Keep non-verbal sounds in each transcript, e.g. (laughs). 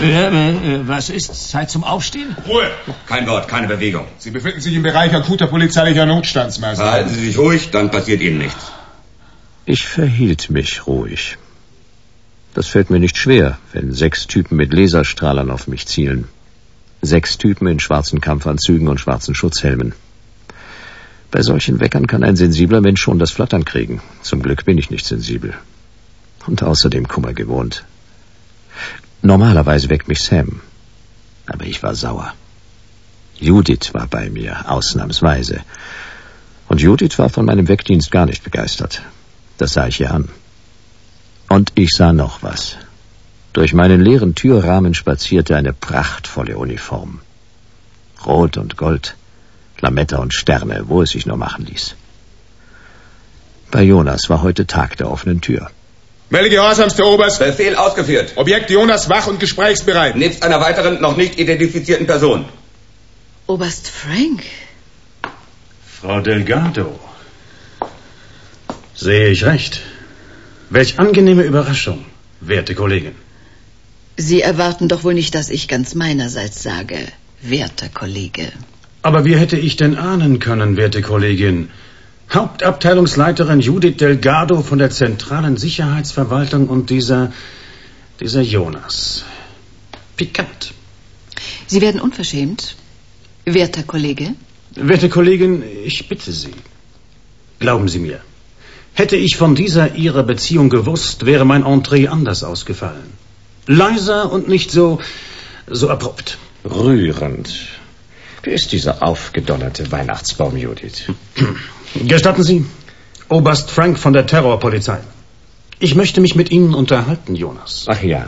Äh, was ist? Zeit zum Aufstehen? Ruhe! Kein Wort, keine Bewegung. Sie befinden sich im Bereich akuter polizeilicher Notstandsmaßnahmen. Halten Sie sich ruhig, dann passiert Ihnen nichts. Ich verhielt mich ruhig. Das fällt mir nicht schwer, wenn sechs Typen mit Laserstrahlern auf mich zielen. Sechs Typen in schwarzen Kampfanzügen und schwarzen Schutzhelmen. Bei solchen Weckern kann ein sensibler Mensch schon das Flattern kriegen. Zum Glück bin ich nicht sensibel. Und außerdem Kummer gewohnt. Normalerweise weckt mich Sam. Aber ich war sauer. Judith war bei mir, ausnahmsweise. Und Judith war von meinem Weckdienst gar nicht begeistert. Das sah ich ihr an. Und ich sah noch was. Durch meinen leeren Türrahmen spazierte eine prachtvolle Uniform. Rot und Gold, Lametta und Sterne, wo es sich nur machen ließ. Bei Jonas war heute Tag der offenen Tür. Melde Gehorsams, der Oberst. Befehl ausgeführt. Objekt Jonas wach und gesprächsbereit. Nebst einer weiteren, noch nicht identifizierten Person. Oberst Frank? Frau Delgado. Sehe ich recht. Welch angenehme Überraschung, werte Kollegin. Sie erwarten doch wohl nicht, dass ich ganz meinerseits sage, werter Kollege. Aber wie hätte ich denn ahnen können, werte Kollegin? Hauptabteilungsleiterin Judith Delgado von der zentralen Sicherheitsverwaltung und dieser, dieser Jonas. Pikant. Sie werden unverschämt, werter Kollege. Werte Kollegin, ich bitte Sie. Glauben Sie mir, hätte ich von dieser Ihrer Beziehung gewusst, wäre mein Entree anders ausgefallen. Leiser und nicht so, so abrupt. Rührend. Wie ist dieser aufgedonnerte Weihnachtsbaum, Judith? (clears throat) Gestatten Sie, Oberst Frank von der Terrorpolizei. Ich möchte mich mit Ihnen unterhalten, Jonas. Ach ja.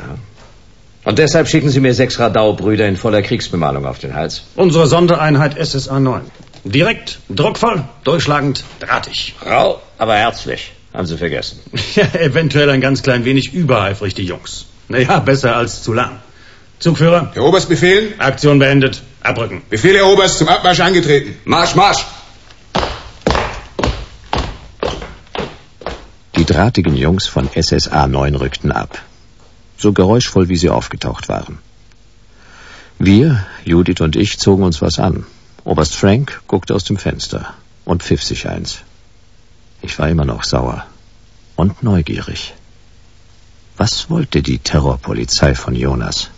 Und deshalb schicken Sie mir sechs Radau-Brüder in voller Kriegsbemalung auf den Hals. Unsere Sondereinheit SSA 9. Direkt, druckvoll, durchschlagend, drahtig. Rau, aber herzlich. Haben Sie vergessen. (laughs) Ja, eventuell ein ganz klein wenig übereifrig, die Jungs. Naja, besser als zu lang. Zugführer, Der Oberst befehlen? Aktion beendet. Abrücken. Befehl, Herr Oberst, zum Abmarsch angetreten. Marsch, Marsch! Die drahtigen Jungs von SSA 9 rückten ab. So geräuschvoll, wie sie aufgetaucht waren. Wir, Judith und ich, zogen uns was an. Oberst Frank guckte aus dem Fenster und pfiff sich eins. Ich war immer noch sauer und neugierig. Was wollte die Terrorpolizei von Jonas?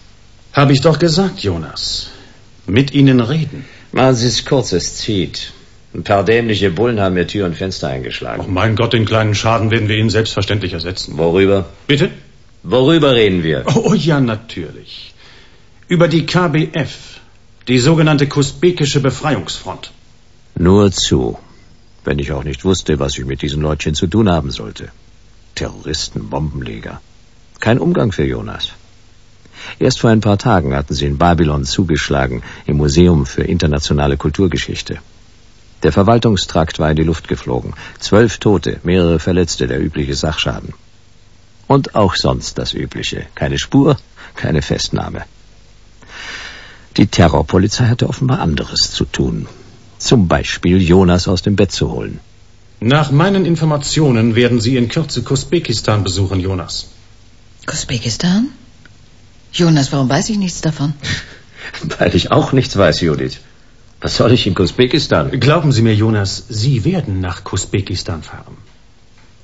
Habe ich doch gesagt, Jonas. Mit Ihnen reden. Machen Sie es kurz, es zieht. Ein paar dämliche Bullen haben mir Tür und Fenster eingeschlagen. Oh mein Gott, den kleinen Schaden werden wir Ihnen selbstverständlich ersetzen. Worüber? Bitte? Worüber reden wir? Oh, oh ja, natürlich. Über die KBF, die sogenannte Kusbekische Befreiungsfront. Nur zu, wenn ich auch nicht wusste, was ich mit diesen Leutchen zu tun haben sollte. Terroristen, Bombenleger. Kein Umgang für Jonas. Erst vor ein paar Tagen hatten sie in Babylon zugeschlagen, im Museum für internationale Kulturgeschichte. Der Verwaltungstrakt war in die Luft geflogen. Zwölf Tote, mehrere Verletzte, der übliche Sachschaden. Und auch sonst das Übliche. Keine Spur, keine Festnahme. Die Terrorpolizei hatte offenbar anderes zu tun. Zum Beispiel Jonas aus dem Bett zu holen. Nach meinen Informationen werden Sie in Kürze Kusbekistan besuchen, Jonas. Usbekistan? Jonas, warum weiß ich nichts davon? (laughs) Weil ich auch nichts weiß, Judith. Was soll ich in Usbekistan? Glauben Sie mir, Jonas, Sie werden nach Kusbekistan fahren.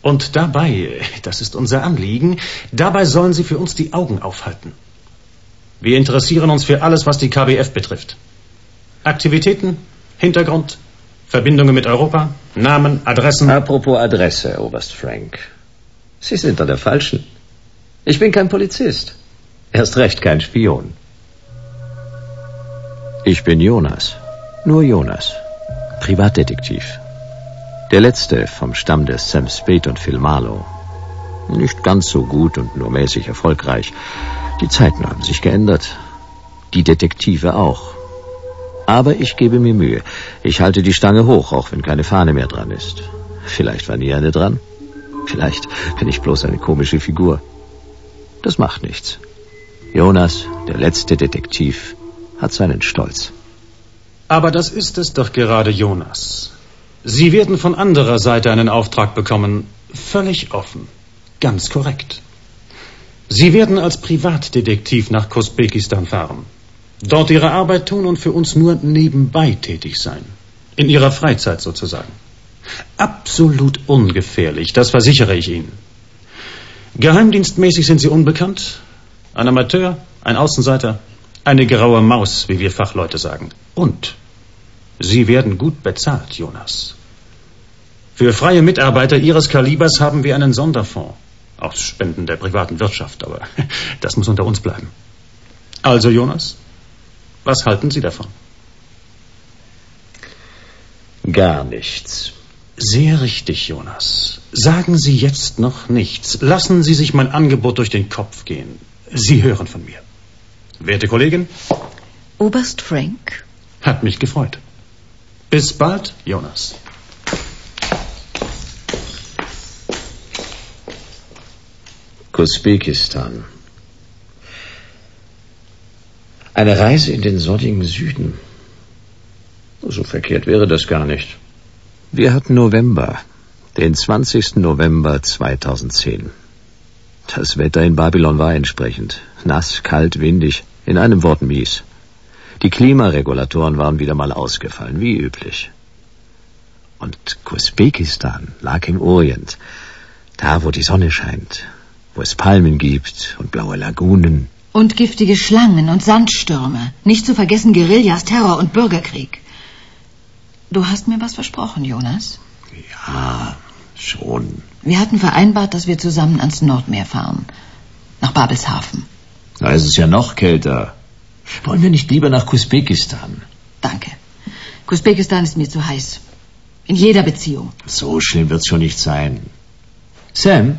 Und dabei, das ist unser Anliegen, dabei sollen Sie für uns die Augen aufhalten. Wir interessieren uns für alles, was die KBF betrifft. Aktivitäten, Hintergrund, Verbindungen mit Europa, Namen, Adressen. Apropos Adresse, Oberst Frank. Sie sind an der falschen. Ich bin kein Polizist. Erst recht kein Spion. Ich bin Jonas. Nur Jonas. Privatdetektiv. Der letzte vom Stamm des Sam Spade und Phil Marlowe. Nicht ganz so gut und nur mäßig erfolgreich. Die Zeiten haben sich geändert. Die Detektive auch. Aber ich gebe mir Mühe. Ich halte die Stange hoch, auch wenn keine Fahne mehr dran ist. Vielleicht war nie eine dran. Vielleicht bin ich bloß eine komische Figur. Das macht nichts. Jonas, der letzte Detektiv, hat seinen Stolz. Aber das ist es doch gerade, Jonas. Sie werden von anderer Seite einen Auftrag bekommen. Völlig offen. Ganz korrekt. Sie werden als Privatdetektiv nach Kusbekistan fahren. Dort Ihre Arbeit tun und für uns nur nebenbei tätig sein. In Ihrer Freizeit sozusagen. Absolut ungefährlich, das versichere ich Ihnen. Geheimdienstmäßig sind Sie unbekannt. Ein Amateur, ein Außenseiter, eine graue Maus, wie wir Fachleute sagen. Und Sie werden gut bezahlt, Jonas. Für freie Mitarbeiter Ihres Kalibers haben wir einen Sonderfonds. Aus Spenden der privaten Wirtschaft, aber (laughs) das muss unter uns bleiben. Also, Jonas, was halten Sie davon? Gar nichts. Sehr richtig, Jonas. Sagen Sie jetzt noch nichts. Lassen Sie sich mein Angebot durch den Kopf gehen. Sie hören von mir. Werte Kollegin, Oberst Frank? hat mich gefreut. Bis bald, Jonas. Usbekistan. Eine Reise in den sonnigen Süden. So verkehrt wäre das gar nicht. Wir hatten November, den 20. November 2010. Das Wetter in Babylon war entsprechend. Nass, kalt, windig, in einem Wort mies. Die Klimaregulatoren waren wieder mal ausgefallen, wie üblich. Und Usbekistan lag im Orient, da wo die Sonne scheint, wo es Palmen gibt und blaue Lagunen. Und giftige Schlangen und Sandstürme. Nicht zu vergessen Guerillas, Terror und Bürgerkrieg. Du hast mir was versprochen, Jonas. Ja, schon. Wir hatten vereinbart, dass wir zusammen ans Nordmeer fahren. Nach Babelshafen. Da ist es ja noch kälter. Wollen wir nicht lieber nach Usbekistan? Danke. Usbekistan ist mir zu heiß. In jeder Beziehung. So schlimm wird's schon nicht sein. Sam?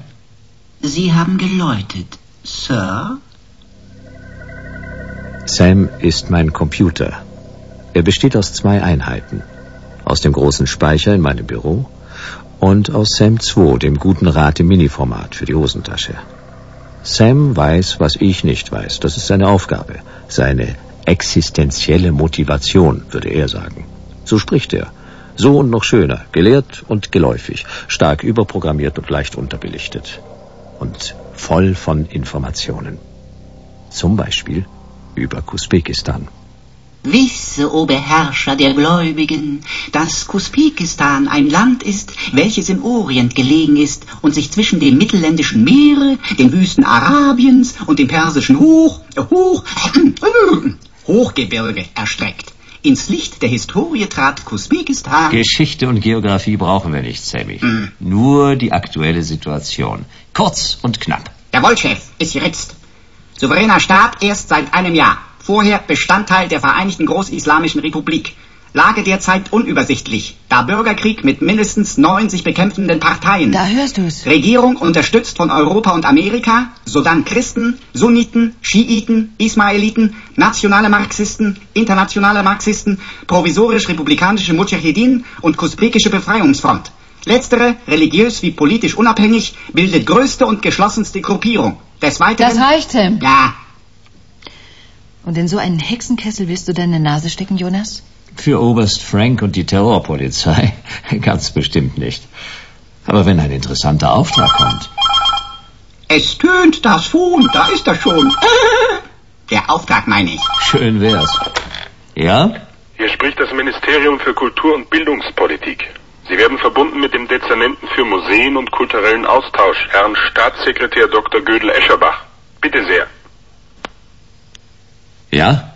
Sie haben geläutet, Sir? Sam ist mein Computer. Er besteht aus zwei Einheiten. Aus dem großen Speicher in meinem Büro und aus Sam 2, dem guten Rat im Miniformat für die Hosentasche. Sam weiß, was ich nicht weiß. Das ist seine Aufgabe. Seine existenzielle Motivation, würde er sagen. So spricht er. So und noch schöner, gelehrt und geläufig, stark überprogrammiert und leicht unterbelichtet. Und voll von Informationen. Zum Beispiel über Usbekistan. Wisse, o Beherrscher der Gläubigen, dass Kuspekistan ein Land ist, welches im Orient gelegen ist und sich zwischen dem mittelländischen Meere, den Wüsten Arabiens und dem persischen Hoch, Hoch, (clears throat) Hochgebirge erstreckt. Ins Licht der Historie trat Kuspekistan. Geschichte und Geografie brauchen wir nicht, Sammy. Nur die aktuelle Situation. Kurz und knapp. Jawohl, Chef, ist geritzt. Souveräner Staat erst seit einem Jahr. Vorher Bestandteil der Vereinigten Großislamischen Republik. Lage derzeit unübersichtlich, da Bürgerkrieg mit mindestens neun sich bekämpfenden Parteien. Da hörst du's. Regierung unterstützt von Europa und Amerika, sodann Christen, Sunniten, Schiiten, Ismailiten, nationale Marxisten, internationale Marxisten, provisorisch-republikanische Mujahedin und kusbekische Befreiungsfront. Letztere, religiös wie politisch unabhängig, bildet größte und geschlossenste Gruppierung. Des Weiteren... Das reicht, Sam. Ja, Und in so einen Hexenkessel willst du deine Nase stecken, Jonas? Für Oberst Frank und die Terrorpolizei (laughs) ganz bestimmt nicht. Aber wenn ein interessanter Auftrag kommt. es tönt das Huhn, da ist er schon. (laughs) Der Auftrag meine ich. Schön wär's. Ja? Hier spricht das Ministerium für Kultur und Bildungspolitik. Sie werden verbunden mit dem Dezernenten für Museen und kulturellen Austausch, Herrn Staatssekretär Dr. Gödel-Escherbach. Bitte sehr. Ja?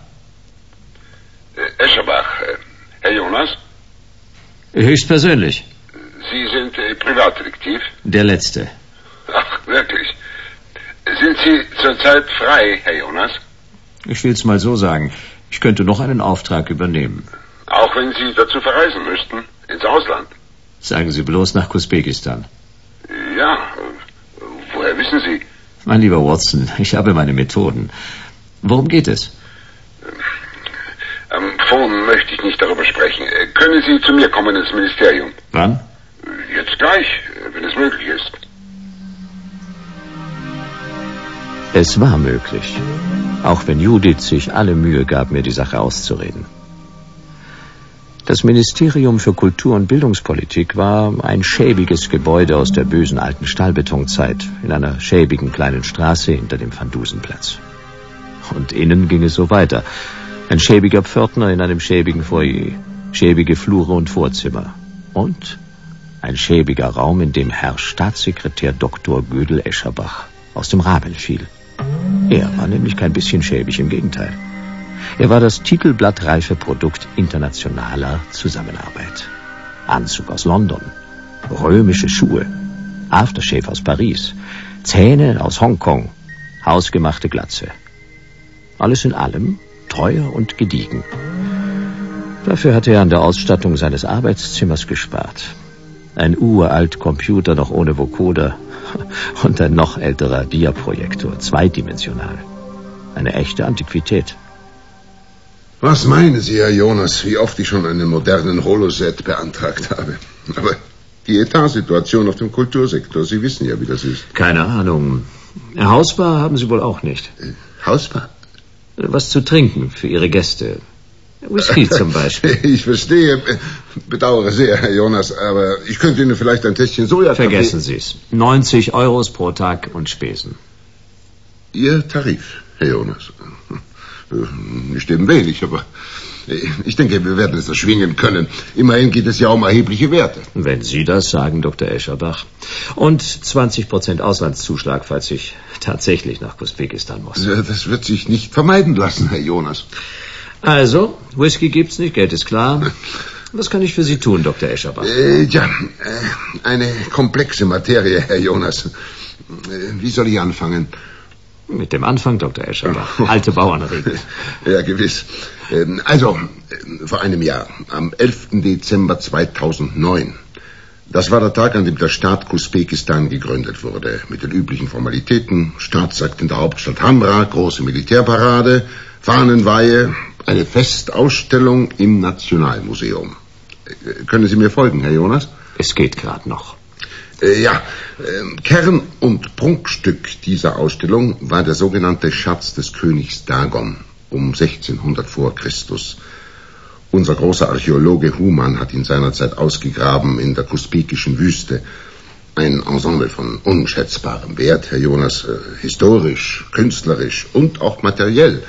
Escherbach, Herr Jonas, Höchstpersönlich. Sie sind äh, Privatdetektiv? Der Letzte. Ach, wirklich. Sind Sie zurzeit frei, Herr Jonas? Ich will's mal so sagen. Ich könnte noch einen Auftrag übernehmen. Auch wenn Sie dazu verreisen müssten, ins Ausland? Sagen Sie bloß nach Usbekistan. Ja, woher wissen Sie? Mein lieber Watson, ich habe meine Methoden. Worum geht es? Am Phone möchte ich nicht darüber sprechen. Äh, Können Sie zu mir kommen ins Ministerium? Wann? Jetzt gleich, äh, wenn es möglich ist. Es war möglich. Auch wenn Judith sich alle Mühe gab, mir die Sache auszureden. Das Ministerium für Kultur und Bildungspolitik war ein schäbiges Gebäude aus der bösen alten Stahlbetonzeit in einer schäbigen kleinen Straße hinter dem Van Dusenplatz. Und innen ging es so weiter. Ein schäbiger Pförtner in einem schäbigen Foyer, schäbige Flure und Vorzimmer. Und ein schäbiger Raum, in dem Herr Staatssekretär Dr. Gödel Escherbach aus dem Rahmen fiel. Er war nämlich kein bisschen schäbig, im Gegenteil. Er war das titelblattreife Produkt internationaler Zusammenarbeit. Anzug aus London, römische Schuhe, Aftershave aus Paris, Zähne aus Hongkong, hausgemachte Glatze. Alles in allem teuer und gediegen. Dafür hatte er an der Ausstattung seines Arbeitszimmers gespart. Ein uralt Computer noch ohne Vocoder (laughs) und ein noch älterer Diaprojektor, zweidimensional. Eine echte Antiquität. Was meinen Sie, Herr Jonas, wie oft ich schon einen modernen Holoset beantragt habe? (laughs) Aber die Etatsituation auf dem Kultursektor, Sie wissen ja, wie das ist. Keine Ahnung. Hausbar haben Sie wohl auch nicht. Äh, Hausbar? Was zu trinken für Ihre Gäste. Whisky (laughs) zum Beispiel. Ich verstehe, bedauere sehr, Herr Jonas, aber ich könnte Ihnen vielleicht ein Täschchen Soja... Vergessen Sie es. 90 Euros pro Tag und Spesen. Ihr Tarif, Herr Jonas. Nicht eben wenig, aber ich denke, wir werden es erschwingen können. Immerhin geht es ja um erhebliche Werte. Wenn Sie das sagen, Dr. Escherbach. Und 20 Prozent Auslandszuschlag, falls ich tatsächlich nach Usbekistan muss. Das wird sich nicht vermeiden lassen, Herr Jonas. Also, Whisky gibt's nicht, Geld ist klar. Was kann ich für Sie tun, Dr. Escherbach? Äh, ja, eine komplexe Materie, Herr Jonas. Wie soll ich anfangen? Mit dem Anfang, Dr. Escherbach. (laughs) Alte Bauernregel. (laughs) ja, gewiss. Ähm, also, vor einem Jahr, am 11. Dezember 2009. Das war der Tag, an dem der Staat Usbekistan gegründet wurde. Mit den üblichen Formalitäten. Staatsakt in der Hauptstadt Hamra, große Militärparade, Fahnenweihe, eine Festausstellung im Nationalmuseum. Äh, können Sie mir folgen, Herr Jonas? Es geht gerade noch. Äh, ja, äh, Kern und Prunkstück dieser Ausstellung war der sogenannte Schatz des Königs Dagon um 1600 vor Christus. Unser großer Archäologe Human hat ihn seinerzeit ausgegraben in der kuspekischen Wüste. Ein Ensemble von unschätzbarem Wert, Herr Jonas, äh, historisch, künstlerisch und auch materiell.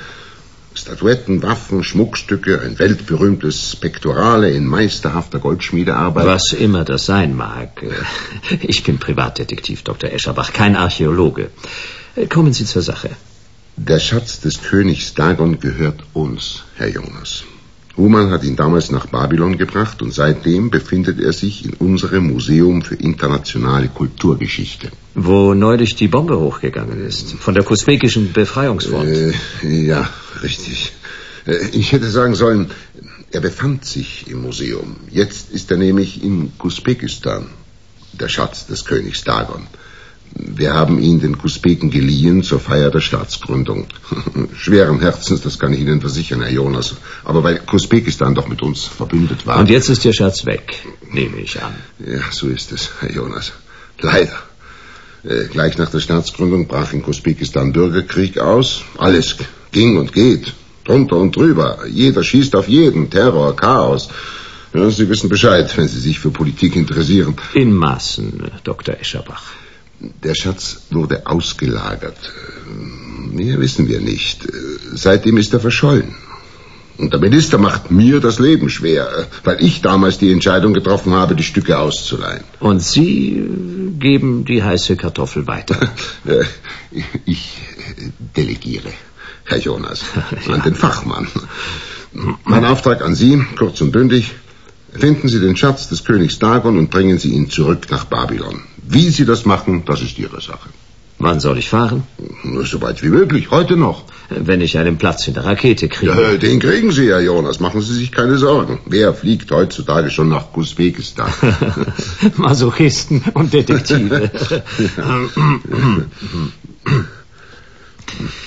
Statuetten, Waffen, Schmuckstücke, ein weltberühmtes Spektorale in meisterhafter Goldschmiedearbeit. Was immer das sein mag. (laughs) Ich bin Privatdetektiv, Dr. Escherbach, kein Archäologe. Kommen Sie zur Sache. Der Schatz des Königs Dagon gehört uns, Herr Jonas. Human hat ihn damals nach Babylon gebracht und seitdem befindet er sich in unserem Museum für internationale Kulturgeschichte. Wo neulich die Bombe hochgegangen ist, von der kusbekischen Befreiungsfront. Äh, ja, richtig. Äh, ich hätte sagen sollen, er befand sich im Museum. Jetzt ist er nämlich in Usbekistan, der Schatz des Königs Dagon. Wir haben ihn den Kusbeken geliehen zur Feier der Staatsgründung. (laughs) Schweren Herzens, das kann ich Ihnen versichern, Herr Jonas. Aber weil Kusbekistan doch mit uns verbündet war. Und jetzt ist Ihr Schatz weg, nehme ich an. Ja, so ist es, Herr Jonas. Leider. Äh, gleich nach der Staatsgründung brach in Kusbekistan Bürgerkrieg aus. Alles ging und geht. Drunter und drüber. Jeder schießt auf jeden. Terror, Chaos. Ja, Sie wissen Bescheid, wenn Sie sich für Politik interessieren. In Maßen, Dr. Escherbach. Der Schatz wurde ausgelagert. Mehr wissen wir nicht. Seitdem ist er verschollen. Und der Minister macht mir das Leben schwer, weil ich damals die Entscheidung getroffen habe, die Stücke auszuleihen. Und Sie geben die heiße Kartoffel weiter? (laughs) ich delegiere, Herr Jonas, (laughs) ja. an den Fachmann. Mein Auftrag an Sie, kurz und bündig, finden Sie den Schatz des Königs Dagon und bringen Sie ihn zurück nach Babylon. Wie Sie das machen, das ist Ihre Sache. Wann soll ich fahren? So weit wie möglich, heute noch. Wenn ich einen Platz in der Rakete kriege. Ja, den kriegen Sie, Herr Jonas. Machen Sie sich keine Sorgen. Wer fliegt heutzutage schon nach Usbekistan? (laughs) Masochisten und Detektive. (laughs) (laughs)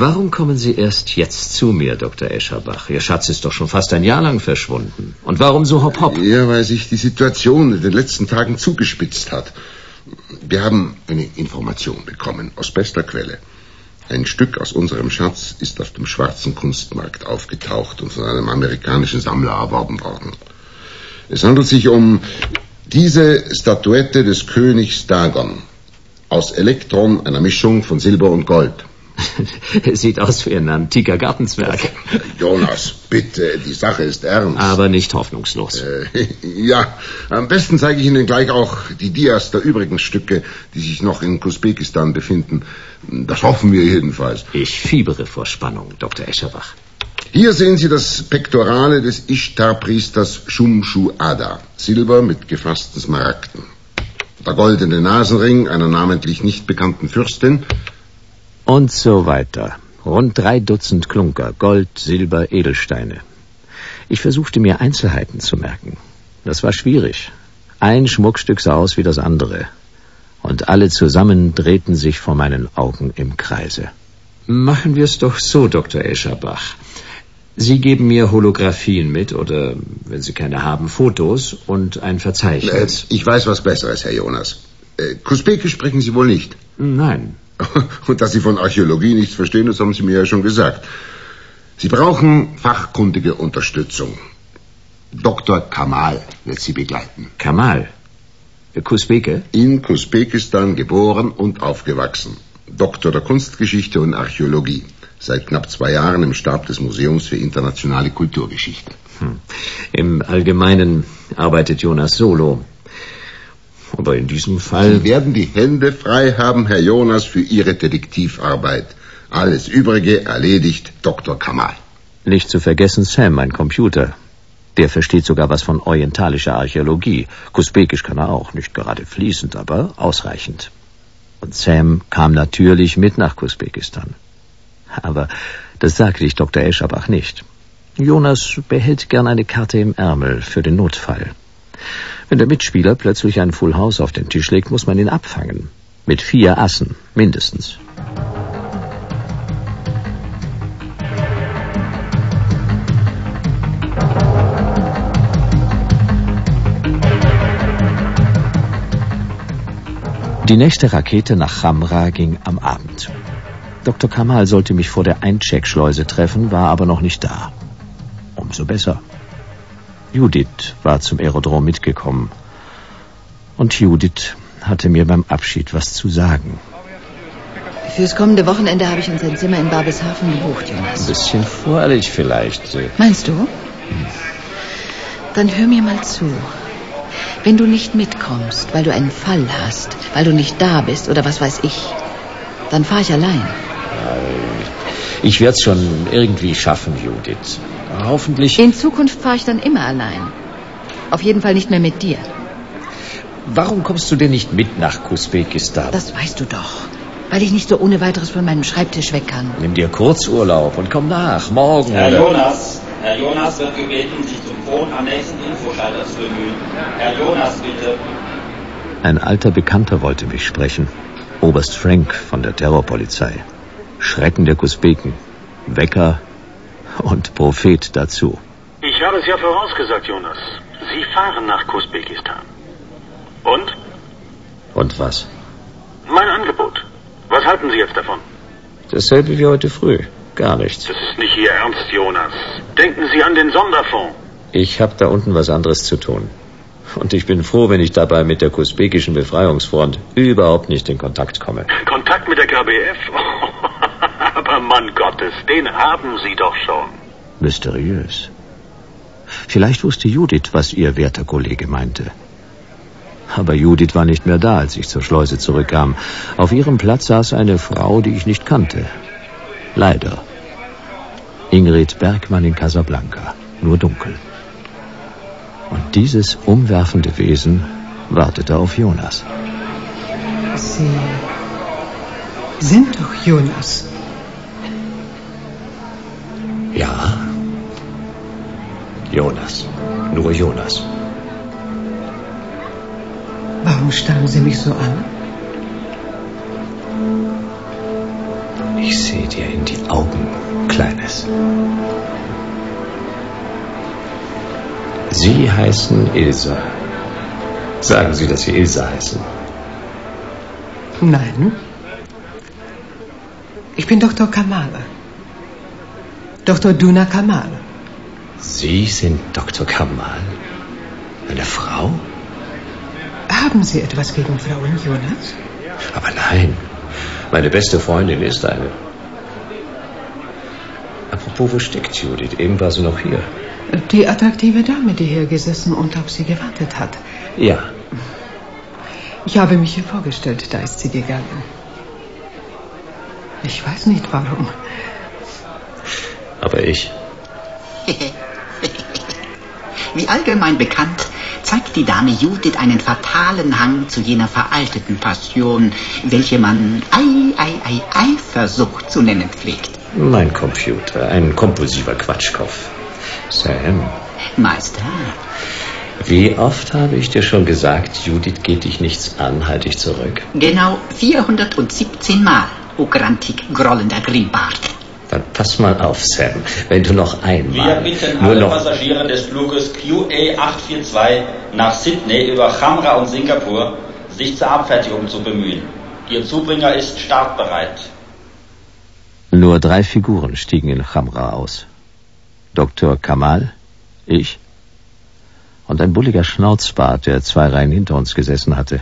Warum kommen Sie erst jetzt zu mir, Dr. Escherbach? Ihr Schatz ist doch schon fast ein Jahr lang verschwunden. Und warum so hopp hopp? Ja, weil sich die Situation in den letzten Tagen zugespitzt hat. Wir haben eine Information bekommen aus bester Quelle. Ein Stück aus unserem Schatz ist auf dem schwarzen Kunstmarkt aufgetaucht und von einem amerikanischen Sammler erworben worden. Es handelt sich um diese Statuette des Königs Dagon aus Elektron, einer Mischung von Silber und Gold. (laughs) Sieht aus wie ein antiker Gartenzwerg. Jonas, bitte, die Sache ist ernst. Aber nicht hoffnungslos. Äh, (laughs) ja, am besten zeige ich Ihnen gleich auch die Dias der übrigen Stücke, die sich noch in Usbekistan befinden. Das hoffen wir jedenfalls. Ich fiebere vor Spannung, Dr. Escherbach. Hier sehen Sie das Pektorale des Ishtar-Priesters Shumshu Ada. Silber mit gefassten Smaragden. Der goldene Nasenring einer namentlich nicht bekannten Fürstin und so weiter. Rund drei Dutzend Klunker, Gold, Silber, Edelsteine. Ich versuchte mir Einzelheiten zu merken. Das war schwierig. Ein Schmuckstück sah aus wie das andere. Und alle zusammen drehten sich vor meinen Augen im Kreise. Machen wir es doch so, Dr. Escherbach. Sie geben mir Holographien mit oder, wenn Sie keine haben, Fotos und ein Verzeichnis. Äh, ich weiß was Besseres, Herr Jonas. Äh, Kusbekisch sprechen Sie wohl nicht? Nein. (laughs) Und dass Sie von Archäologie nichts verstehen, das haben Sie mir ja schon gesagt. Sie brauchen fachkundige Unterstützung. Dr. Kamal wird Sie begleiten. Kamal? Kusbeke? In Kusbekistan geboren und aufgewachsen. Doktor der Kunstgeschichte und Archäologie. Seit knapp zwei Jahren im Stab des Museums für internationale Kulturgeschichte. Hm. Im Allgemeinen arbeitet Jonas solo. Aber in diesem Fall... Sie werden die Hände frei haben, Herr Jonas, für Ihre Detektivarbeit. Alles Übrige erledigt Dr. Kamal. Nicht zu vergessen Sam, mein Computer. Der versteht sogar was von orientalischer Archäologie. Kusbekisch kann er auch, nicht gerade fließend, aber ausreichend. Und Sam kam natürlich mit nach Kusbekistan. Aber das sagte ich Dr. Eschabach nicht. Jonas behält gern eine Karte im Ärmel für den Notfall. Wenn der Mitspieler plötzlich ein Full House auf den Tisch legt, muss man ihn abfangen. Mit vier Assen, mindestens. Die nächste Rakete nach Chamra ging am Abend. Dr. Kamal sollte mich vor der Eincheckschleuse treffen, war aber noch nicht da. Umso besser. Judith war zum Aerodrom mitgekommen. Und Judith hatte mir beim Abschied was zu sagen. Fürs kommende Wochenende habe ich uns ein Zimmer in Babelshafen gebucht, Jonas. Ein bisschen voreilig vielleicht. Meinst du? Dann hör mir mal zu. Wenn du nicht mitkommst, weil du einen Fall hast, weil du nicht da bist oder was weiß ich, dann fahre ich allein. Ich werde es schon irgendwie schaffen, Judith. Hoffentlich. In Zukunft fahre ich dann immer allein. Auf jeden Fall nicht mehr mit dir. Warum kommst du denn nicht mit nach Usbekistan? Das weißt du doch. Weil ich nicht so ohne weiteres von meinem Schreibtisch weg kann. Nimm dir Kurzurlaub und komm nach. Morgen. Herr oder? Jonas, Herr Jonas wird gebeten, sich zum Phone am nächsten Infoschalter zu bemühen. Herr Jonas, bitte. Ein alter Bekannter wollte mich sprechen. Oberst Frank von der Terrorpolizei. Schrecken der Kusbeken. Wecker und Prophet dazu. Ich habe es ja vorausgesagt, Jonas. Sie fahren nach Kusbekistan. Und? Und was? Mein Angebot. Was halten Sie jetzt davon? Dasselbe wie heute früh. Gar nichts. Das ist nicht Ihr Ernst, Jonas. Denken Sie an den Sonderfonds. Ich habe da unten was anderes zu tun. Und ich bin froh, wenn ich dabei mit der kusbekischen Befreiungsfront überhaupt nicht in Kontakt komme. Kontakt mit der KBF? (laughs) Mann Gottes, den haben Sie doch schon. Mysteriös. Vielleicht wusste Judith, was ihr werter Kollege meinte. Aber Judith war nicht mehr da, als ich zur Schleuse zurückkam. Auf ihrem Platz saß eine Frau, die ich nicht kannte. Leider. Ingrid Bergmann in Casablanca. Nur dunkel. Und dieses umwerfende Wesen wartete auf Jonas. Sie sind doch Jonas. Ja. Jonas. Nur Jonas. Warum starren Sie mich so an? Ich sehe dir in die Augen, Kleines. Sie heißen Ilse. Sagen Sie, dass Sie Ilse heißen. Nein. Ich bin Dr. Kamal. Dr. Duna Kamal. Sie sind Dr. Kamal? Eine Frau? Haben Sie etwas gegen Frauen, Jonas? Aber nein. Meine beste Freundin ist eine. Apropos, wo steckt Judith? Eben war sie noch hier. Die attraktive Dame, die hier gesessen und auf Sie gewartet hat. Ja. Ich habe mich ihr vorgestellt, da ist sie gegangen. Ich weiß nicht warum. Aber ich. (laughs) Wie allgemein bekannt, zeigt die Dame Judith einen fatalen Hang zu jener veralteten Passion, welche man Ei, Ei, Ei, Eifersucht zu nennen pflegt. Mein Computer, ein kompulsiver Quatschkopf. Sam. Meister. Wie oft habe ich dir schon gesagt, Judith geht dich nichts an, halte ich zurück. Genau 417 Mal, o grantig grollender Grimbart. Dann pass mal auf, Sam. Wenn du noch einmal... Wir bitten nur alle noch... Passagiere des Fluges QA842 nach Sydney über Chamra und Singapur, sich zur Abfertigung zu bemühen. Ihr Zubringer ist startbereit. Nur drei Figuren stiegen in Chamra aus. Dr. Kamal, ich und ein bulliger Schnauzbart, der zwei Reihen hinter uns gesessen hatte.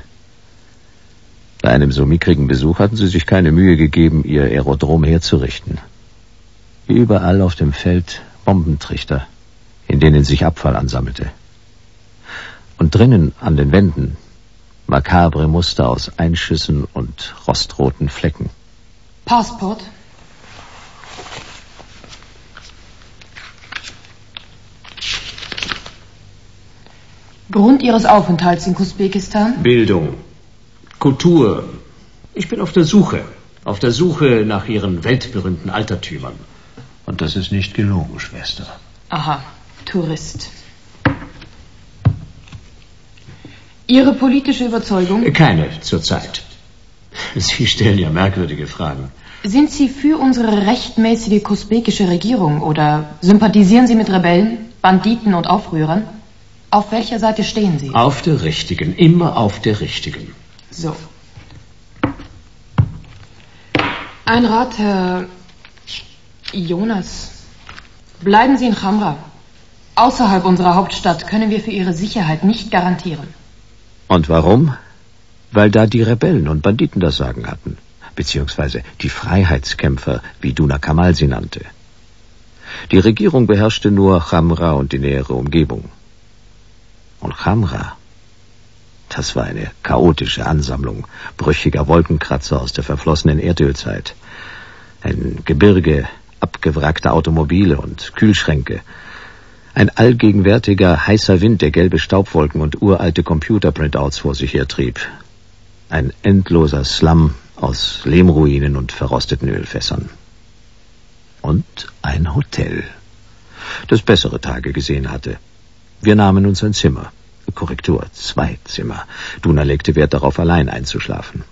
Bei einem so mickrigen Besuch hatten sie sich keine Mühe gegeben, ihr Aerodrom herzurichten. Überall auf dem Feld Bombentrichter, in denen sich Abfall ansammelte. Und drinnen an den Wänden makabre Muster aus Einschüssen und rostroten Flecken. Passport? Grund Ihres Aufenthalts in Usbekistan? Bildung, Kultur. Ich bin auf der Suche. Auf der Suche nach Ihren weltberühmten Altertümern. Und das ist nicht gelogen, Schwester. Aha, Tourist. Ihre politische Überzeugung? Keine zurzeit. Sie stellen ja merkwürdige Fragen. Sind Sie für unsere rechtmäßige kusbekische Regierung oder sympathisieren Sie mit Rebellen, Banditen und Aufrührern? Auf welcher Seite stehen Sie? Auf der richtigen, immer auf der richtigen. So. Ein Rat, Herr Jonas. Bleiben Sie in Chamra. Außerhalb unserer Hauptstadt können wir für Ihre Sicherheit nicht garantieren. Und warum? Weil da die Rebellen und Banditen das Sagen hatten. Beziehungsweise die Freiheitskämpfer, wie Duna Kamal sie nannte. Die Regierung beherrschte nur Chamra und die nähere Umgebung. Und Chamra, das war eine chaotische Ansammlung brüchiger Wolkenkratzer aus der verflossenen Erdölzeit. Ein Gebirge abgewrackter Automobile und Kühlschränke. Ein allgegenwärtiger heißer Wind, der gelbe Staubwolken und uralte Computerprintouts vor sich hertrieb. Ein endloser Slum aus Lehmruinen und verrosteten Ölfässern. Und ein Hotel, das bessere Tage gesehen hatte. Wir nahmen uns ein Zimmer. Korrektur, zwei Zimmer. Duna legte Wert darauf, allein einzuschlafen.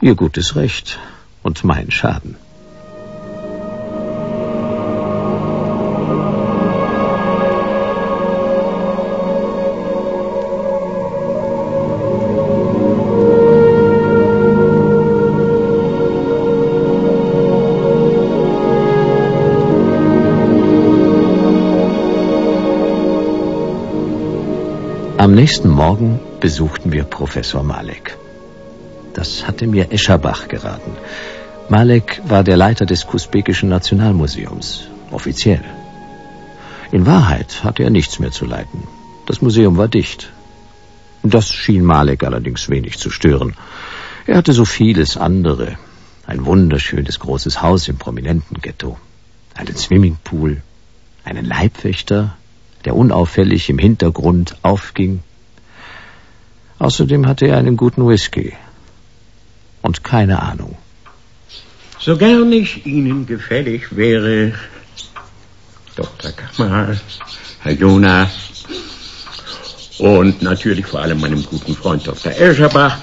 Ihr gutes Recht und mein Schaden. Am nächsten Morgen besuchten wir Professor Malek. Das hatte mir Escherbach geraten. Malek war der Leiter des Kusbekischen Nationalmuseums, offiziell. In Wahrheit hatte er nichts mehr zu leiten. Das Museum war dicht. Das schien Malek allerdings wenig zu stören. Er hatte so vieles andere. Ein wunderschönes großes Haus im prominenten Ghetto, einen Swimmingpool, einen Leibwächter, der unauffällig im Hintergrund aufging. Außerdem hatte er einen guten Whisky und keine Ahnung. So gern ich Ihnen gefällig wäre, Dr. Kamal, Herr Jonas und natürlich vor allem meinem guten Freund Dr. Escherbach,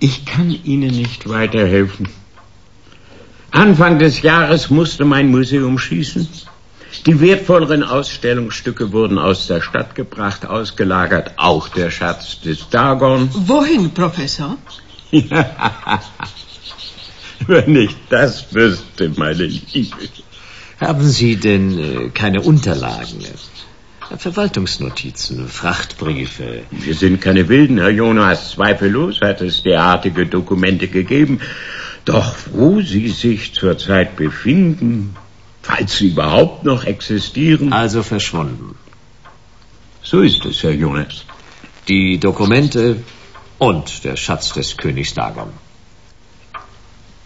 ich kann Ihnen nicht weiterhelfen. Anfang des Jahres musste mein Museum schließen. Die wertvolleren Ausstellungsstücke wurden aus der Stadt gebracht, ausgelagert, auch der Schatz des Dagon. Wohin, Professor? (laughs) wenn ich das wüsste, meine Liebe. Haben Sie denn äh, keine Unterlagen? Äh, Verwaltungsnotizen, Frachtbriefe. Wir sind keine Wilden, Herr Jonas. Zweifellos hat es derartige Dokumente gegeben. Doch wo Sie sich zurzeit befinden, falls sie überhaupt noch existieren. Also verschwunden. So ist es, Herr Jonas. Die Dokumente und der Schatz des Königs Dagon.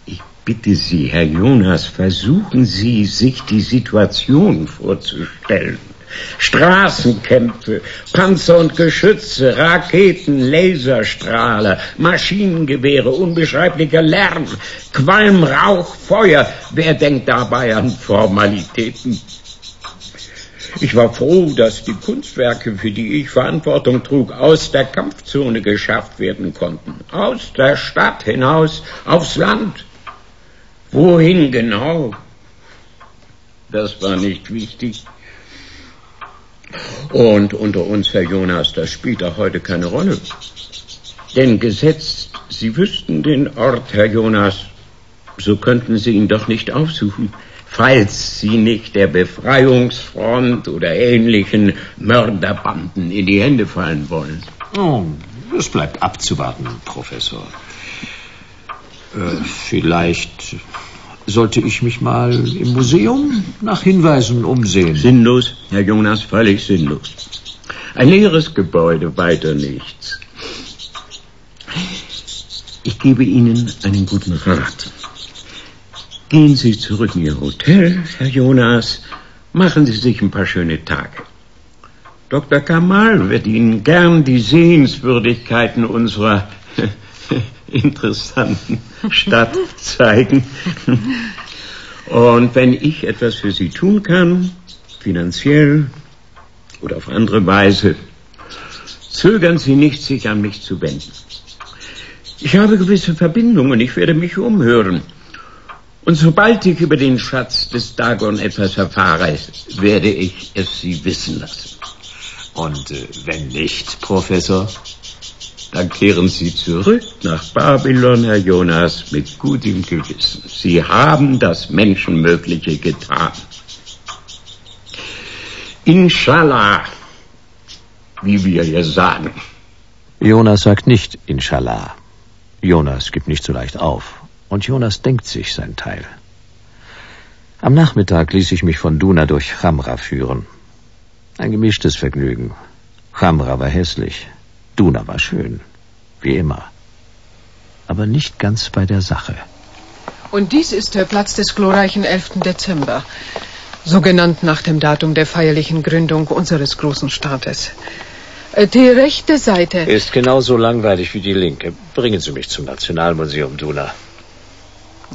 Ich bitte Sie, Herr Jonas, versuchen Sie, sich die Situation vorzustellen. Straßenkämpfe, Panzer und Geschütze, Raketen, Laserstrahler, Maschinengewehre, unbeschreiblicher Lärm, Qualm, Rauch, Feuer. Wer denkt dabei an Formalitäten? Ich war froh, dass die Kunstwerke, für die ich Verantwortung trug, aus der Kampfzone geschafft werden konnten. Aus der Stadt hinaus, aufs Land. Wohin genau? Das war nicht wichtig. Und unter uns, Herr Jonas, das spielt auch heute keine Rolle. Denn gesetzt, Sie wüssten den Ort, Herr Jonas, so könnten Sie ihn doch nicht aufsuchen, falls Sie nicht der Befreiungsfront oder ähnlichen Mörderbanden in die Hände fallen wollen. Oh, es bleibt abzuwarten, Professor. Äh, vielleicht sollte ich mich mal im Museum nach Hinweisen umsehen. Sinnlos, Herr Jonas, völlig sinnlos. Ein leeres Gebäude, weiter nichts. Ich gebe Ihnen einen guten Rat. Gehen Sie zurück in Ihr Hotel, Herr Jonas. Machen Sie sich ein paar schöne Tage. Dr. Kamal wird Ihnen gern die Sehenswürdigkeiten unserer interessanten Stadt zeigen. Und wenn ich etwas für Sie tun kann, finanziell oder auf andere Weise, zögern Sie nicht, sich an mich zu wenden. Ich habe gewisse Verbindungen, ich werde mich umhören. Und sobald ich über den Schatz des Dagon etwas erfahre, werde ich es Sie wissen lassen. Und äh, wenn nicht, Professor? Dann kehren Sie zurück nach Babylon, Herr Jonas, mit gutem Gewissen. Sie haben das Menschenmögliche getan. Inshallah, wie wir hier sagen. Jonas sagt nicht Inshallah. Jonas gibt nicht so leicht auf. Und Jonas denkt sich sein Teil. Am Nachmittag ließ ich mich von Duna durch Chamra führen. Ein gemischtes Vergnügen. Chamra war hässlich, Duna war schön, wie immer. Aber nicht ganz bei der Sache. Und dies ist der Platz des glorreichen 11. Dezember, so genannt nach dem Datum der feierlichen Gründung unseres großen Staates. Äh, die rechte Seite. Ist genauso langweilig wie die linke. Bringen Sie mich zum Nationalmuseum, Duna.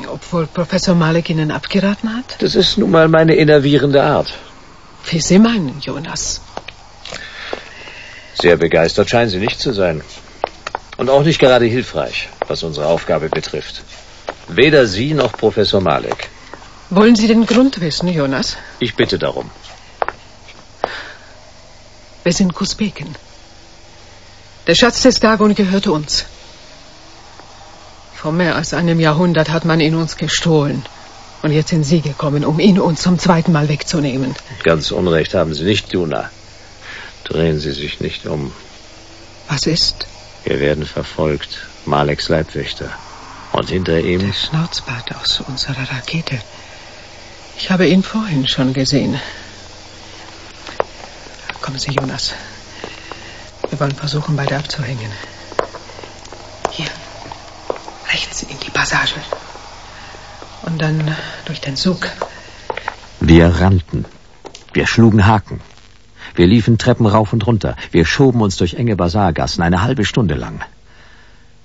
Obwohl Professor Malek Ihnen abgeraten hat? Das ist nun mal meine innervierende Art. Wie Sie meinen, Jonas. Sehr begeistert scheinen Sie nicht zu sein. Und auch nicht gerade hilfreich, was unsere Aufgabe betrifft. Weder Sie noch Professor Malek. Wollen Sie den Grund wissen, Jonas? Ich bitte darum. Wir sind Kusbeken. Der Schatz des Dagon gehörte uns. Vor mehr als einem Jahrhundert hat man ihn uns gestohlen. Und jetzt sind Sie gekommen, um ihn uns zum zweiten Mal wegzunehmen. Ganz Unrecht haben Sie nicht, Duna. Drehen Sie sich nicht um. Was ist? Wir werden verfolgt. Maleks Leibwächter. Und hinter ihm... Der Schnauzbart aus unserer Rakete. Ich habe ihn vorhin schon gesehen. Kommen Sie, Jonas. Wir wollen versuchen, beide abzuhängen. Hier. Rechts in die Passage. Und dann durch den Zug. Wir rannten. Wir schlugen Haken. Wir liefen Treppen rauf und runter. Wir schoben uns durch enge Basargassen eine halbe Stunde lang.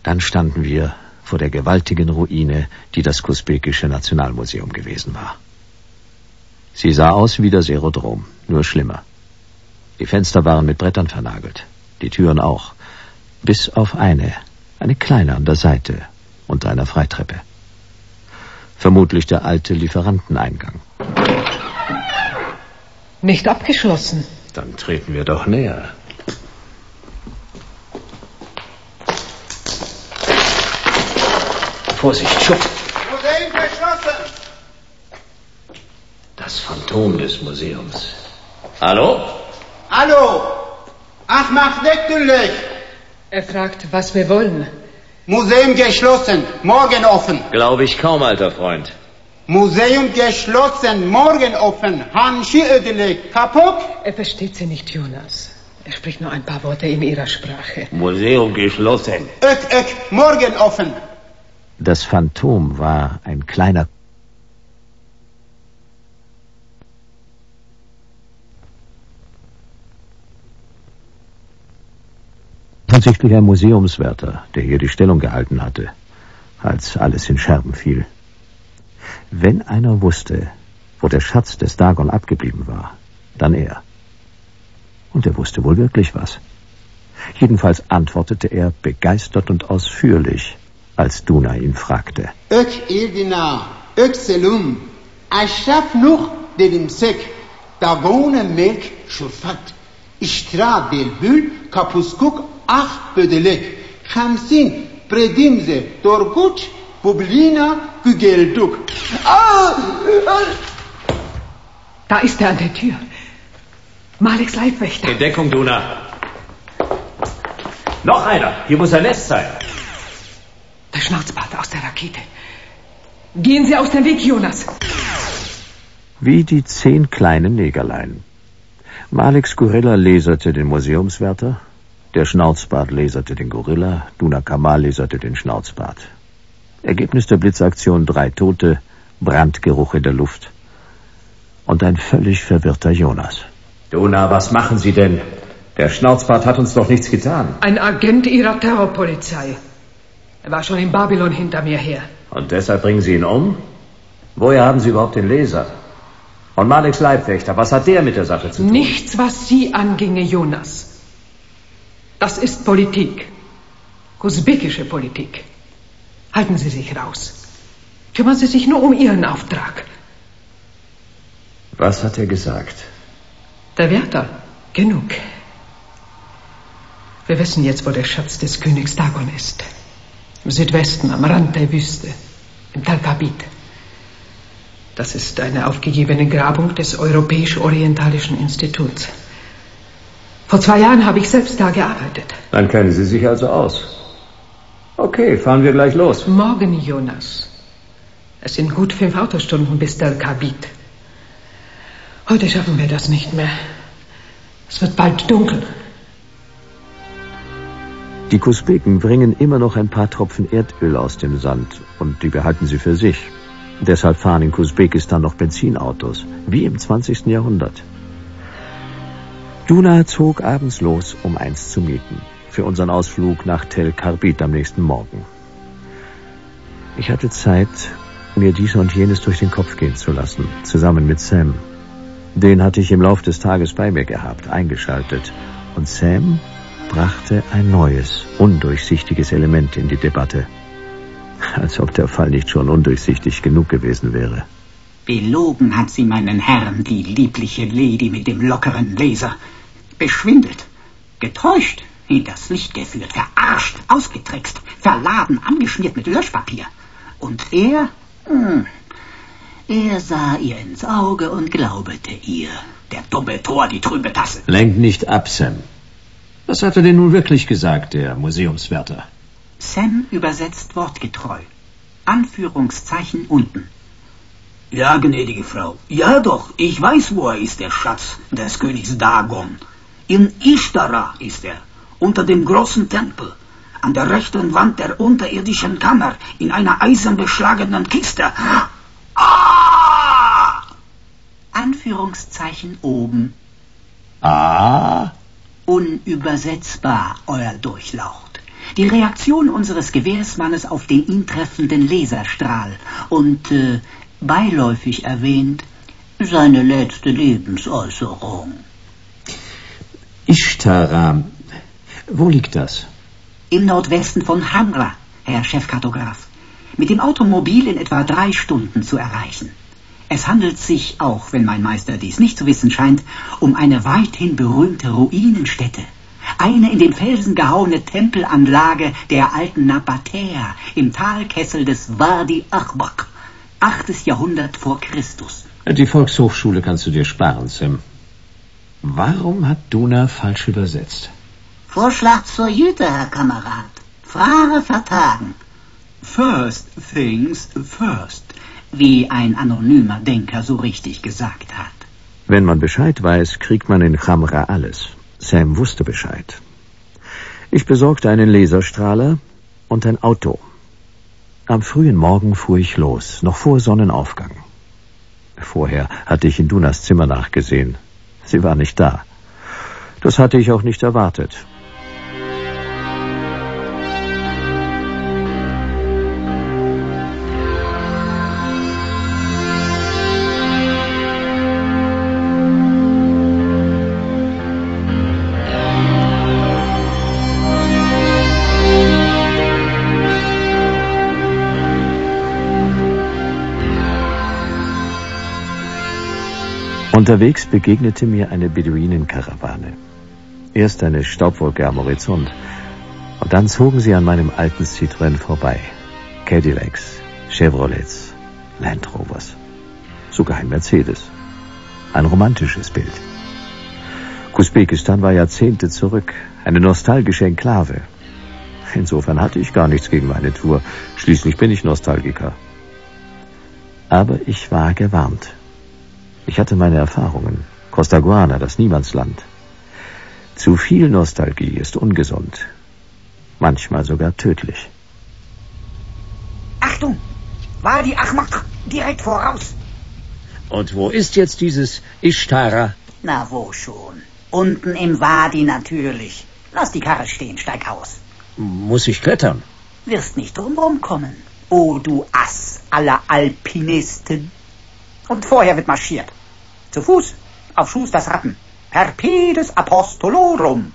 Dann standen wir vor der gewaltigen Ruine, die das Kusbekische Nationalmuseum gewesen war. Sie sah aus wie das Aerodrom, nur schlimmer. Die Fenster waren mit Brettern vernagelt, die Türen auch, bis auf eine, eine kleine an der Seite, unter einer Freitreppe. Vermutlich der alte Lieferanteneingang. Nicht abgeschlossen. Dann treten wir doch näher. Vorsicht, Schupp. Museum geschlossen. Das Phantom des Museums. Hallo? Hallo. Ach, mach natürlich. Er fragt, was wir wollen. Museum geschlossen, morgen offen. Glaube ich kaum, alter Freund. Museum geschlossen, morgen offen. Hanshi ödelik, kaputt? Er versteht sie nicht, Jonas. Er spricht nur ein paar Worte in ihrer Sprache. Museum geschlossen. Ök, ök, morgen offen. Das Phantom war ein kleiner offensichtlich ein Museumswärter, der hier die Stellung gehalten hatte, als alles in Scherben fiel. Wenn einer wusste, wo der Schatz des Dagon abgeblieben war, dann er. Und er wusste wohl wirklich was. Jedenfalls antwortete er begeistert und ausführlich, als Duna ihn fragte. Ök Irdina, ök Selum, Ashraf Nuch dedim sek, Dagone Melk Shufat, Ishtra Belbül, Kapuskuk Ach Bödelek, Hamsin, Predimse, Dorguc, Bublina, Gügelduk. Ah! Da ist er an der Tür. Maleks Leibwächter. In Deckung, Duna. Noch einer. Hier muss ein Nest sein. Der Schnauzbart aus der Rakete. Gehen Sie aus dem Weg, Jonas. Wie die zehn kleinen Negerlein. Maleks Gorilla laserte den Museumswärter, der Schnauzbart laserte den Gorilla, Duna Kamal laserte den Schnauzbart. Ergebnis der Blitzaktion drei Tote, Brandgeruch in der Luft und ein völlig verwirrter Jonas. Duna, was machen Sie denn? Der Schnauzbart hat uns doch nichts getan. Ein Agent Ihrer Terrorpolizei. Er war schon in Babylon hinter mir her. Und deshalb bringen Sie ihn um? Woher haben Sie überhaupt den Laser? Und Maleks Leibwächter, was hat der mit der Sache zu tun? Nichts, was Sie anginge, Jonas. Das ist Politik. Usbekische Politik. Halten Sie sich raus. Kümmern Sie sich nur um Ihren Auftrag. Was hat er gesagt? Der Wärter. Genug. Wir wissen jetzt, wo der Schatz des Königs Dagon ist. Im Südwesten, am Rand der Wüste. Im Talkabit. Das ist eine aufgegebene Grabung des Europäisch-Orientalischen Instituts. Vor zwei Jahren habe ich selbst da gearbeitet. Dann kennen Sie sich also aus. Okay, fahren wir gleich los. Morgen, Jonas. Es sind gut fünf Autostunden bis Del Kabit. Heute schaffen wir das nicht mehr. Es wird bald dunkel. Die Kusbeken bringen immer noch ein paar Tropfen Erdöl aus dem Sand und die behalten sie für sich. Deshalb fahren in Kusbekistan noch Benzinautos, wie im 20. Jahrhundert. Duna zog abends los, um eins zu mieten, für unseren Ausflug nach Tel Karbit am nächsten Morgen. Ich hatte Zeit, mir dies und jenes durch den Kopf gehen zu lassen, zusammen mit Sam. Den hatte ich im Lauf des Tages bei mir gehabt, eingeschaltet, und Sam brachte ein neues, undurchsichtiges Element in die Debatte. Als ob der Fall nicht schon undurchsichtig genug gewesen wäre. Belogen hat sie meinen Herrn, die liebliche Lady mit dem lockeren Laser. Beschwindelt, getäuscht, hinters Licht geführt, verarscht, ausgetrickst, verladen, angeschmiert mit Löschpapier. Und er, hm, er sah ihr ins Auge und glaubete ihr. Der dumme Tor, die trübe Tasse. Lenk nicht ab, Sam. Was hat er denn nun wirklich gesagt, der Museumswärter? Sam übersetzt wortgetreu. Anführungszeichen unten. Ja, gnädige Frau. Ja doch, ich weiß, wo er ist, der Schatz des Königs Dagon. In Ishtara ist er, unter dem großen Tempel, an der rechten Wand der unterirdischen Kammer, in einer eisenbeschlagenen Kiste. Ah! Anführungszeichen oben. Ah? Unübersetzbar, euer Durchlaucht. Die Reaktion unseres Gewehrsmannes auf den ihn treffenden Laserstrahl und, äh, beiläufig erwähnt, seine letzte Lebensäußerung. Ishtara. Wo liegt das? Im Nordwesten von Hamra, Herr Chefkartograf. Mit dem Automobil in etwa drei Stunden zu erreichen. Es handelt sich, auch wenn mein Meister dies nicht zu wissen scheint, um eine weithin berühmte Ruinenstätte. Eine in den Felsen gehauene Tempelanlage der alten Nabatäer im Talkessel des Wadi Achbak, Achtes Jahrhundert vor Christus. Die Volkshochschule kannst du dir sparen, Sam. Warum hat Duna falsch übersetzt? Vorschlag zur Jüte, Herr Kamerad. Frage vertagen. First things first, wie ein anonymer Denker so richtig gesagt hat. Wenn man Bescheid weiß, kriegt man in Chamra alles. Sam wusste Bescheid. Ich besorgte einen Laserstrahler und ein Auto. Am frühen Morgen fuhr ich los, noch vor Sonnenaufgang. Vorher hatte ich in Dunas Zimmer nachgesehen. Sie war nicht da. Das hatte ich auch nicht erwartet. Unterwegs begegnete mir eine Beduinenkarawane. Erst eine Staubwolke am Horizont. Und dann zogen sie an meinem alten Citroën vorbei. Cadillacs, Chevrolets, Land Rovers. Sogar ein Mercedes. Ein romantisches Bild. Usbekistan war Jahrzehnte zurück. Eine nostalgische Enklave. Insofern hatte ich gar nichts gegen meine Tour. Schließlich bin ich Nostalgiker. Aber ich war gewarnt. Ich hatte meine Erfahrungen. Costa Guana, das Niemandsland. Zu viel Nostalgie ist ungesund. Manchmal sogar tödlich. Achtung! Wadi Ahmak, direkt voraus! Und wo ist jetzt dieses Ishtara? Na, wo schon? Unten im Wadi natürlich. Lass die Karre stehen, steig aus. Muss ich klettern? Wirst nicht drumrum kommen. Oh, du Ass aller Alpinisten. Und vorher wird marschiert. Zu Fuß, auf Schusters Rappen. Perpedes Apostolorum.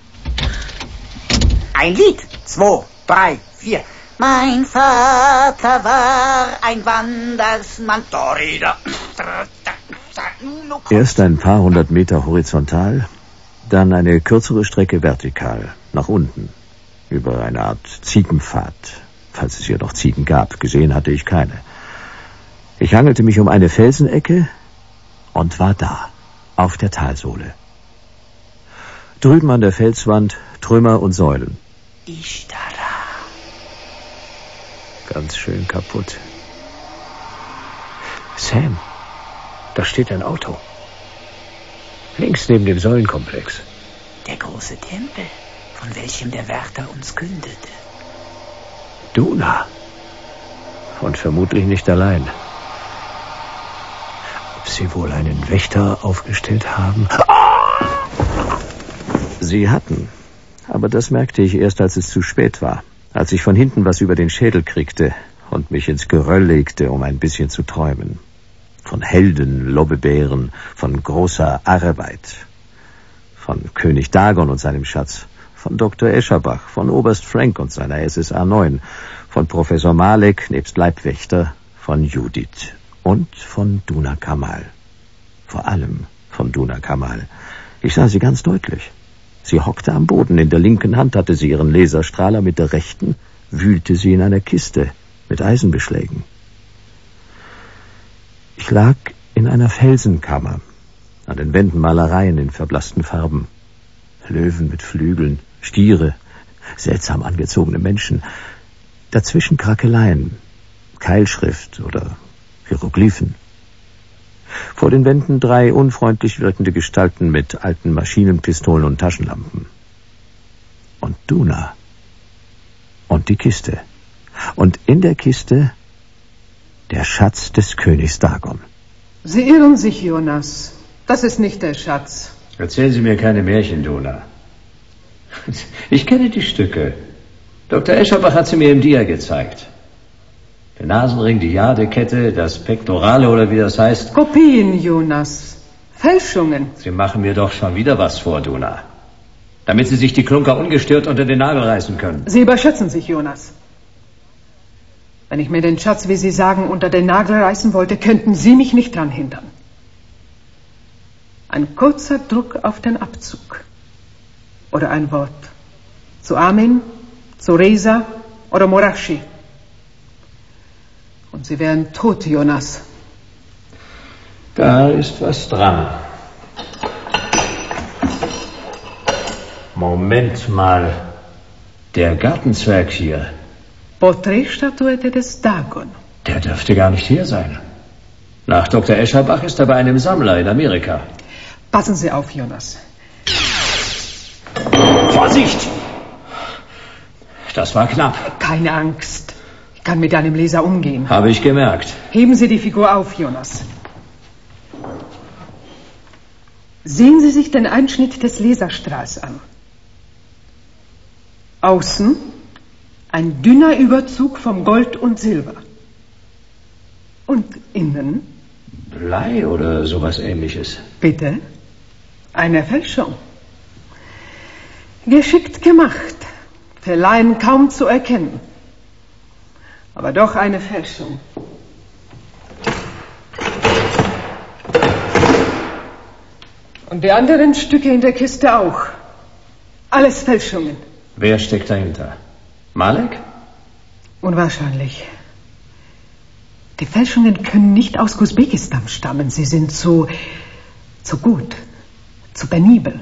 Ein Lied. Zwei, drei, vier. Mein Vater war ein Wandersmann. Erst ein paar hundert Meter horizontal, dann eine kürzere Strecke vertikal, nach unten, über eine Art Ziegenpfad, falls es hier noch Ziegen gab. Gesehen hatte ich keine. Ich hangelte mich um eine Felsenecke, und war da, auf der Talsohle. Drüben an der Felswand Trümmer und Säulen. Ishtara. Ganz schön kaputt. Sam, da steht ein Auto. Links neben dem Säulenkomplex. Der große Tempel, von welchem der Wärter uns kündete. Duna. Und vermutlich nicht allein. Sie wohl einen Wächter aufgestellt haben? Sie hatten. Aber das merkte ich erst, als es zu spät war. Als ich von hinten was über den Schädel kriegte und mich ins Geröll legte, um ein bisschen zu träumen. Von Helden, Lobbebären, von großer Arbeit. Von König Dagon und seinem Schatz. Von Dr. Escherbach, von Oberst Frank und seiner SSA 9. Von Professor Malek nebst Leibwächter. Von Judith und von Duna Kamal. Vor allem von Duna Kamal. Ich sah sie ganz deutlich. Sie hockte am Boden, in der linken Hand hatte sie ihren Laserstrahler, mit der rechten wühlte sie in einer Kiste mit Eisenbeschlägen. Ich lag in einer Felsenkammer, an den Wänden Malereien in verblassten Farben. Löwen mit Flügeln, Stiere, seltsam angezogene Menschen, dazwischen Krakeleien, Keilschrift oder Hieroglyphen. Vor den Wänden drei unfreundlich wirkende Gestalten mit alten Maschinenpistolen und Taschenlampen. Und Duna. Und die Kiste. Und in der Kiste der Schatz des Königs Dagon. Sie irren sich, Jonas. Das ist nicht der Schatz. Erzählen Sie mir keine Märchen, Duna. Ich kenne die Stücke. Dr. Escherbach hat sie mir im Dia gezeigt. Der Nasenring, die Jadekette, das Pektorale oder wie das heißt. Kopien, Jonas. Fälschungen. Sie machen mir doch schon wieder was vor, Duna. Damit Sie sich die Klunker ungestört unter den Nagel reißen können. Sie überschätzen sich, Jonas. Wenn ich mir den Schatz, wie Sie sagen, unter den Nagel reißen wollte, könnten Sie mich nicht dran hindern. Ein kurzer Druck auf den Abzug. Oder ein Wort. Zu Amin, zu Reza oder Morashi. Und Sie wären tot, Jonas. Da ist was dran. Moment mal. Der Gartenzwerg hier, Porträtstatuette des Dagon. der dürfte gar nicht hier sein. Nach Dr. Escherbach ist er bei einem Sammler in Amerika. Passen Sie auf, Jonas. Vorsicht! Das war knapp. Keine Angst. Ich kann mit einem Leser umgehen. Habe ich gemerkt. Heben Sie die Figur auf, Jonas. Sehen Sie sich den Einschnitt des Laserstrahls an. Außen ein dünner Überzug von Gold und Silber. Und innen, Blei oder sowas ähnliches. bitte, eine Fälschung. Geschickt gemacht, für Laien kaum zu erkennen. Aber doch eine Fälschung. Und die anderen Stücke in der Kiste auch. Alles Fälschungen. Wer steckt dahinter? Malek? Unwahrscheinlich. Die Fälschungen können nicht aus Usbekistan stammen. Sie sind zu, zu gut, zu penibel.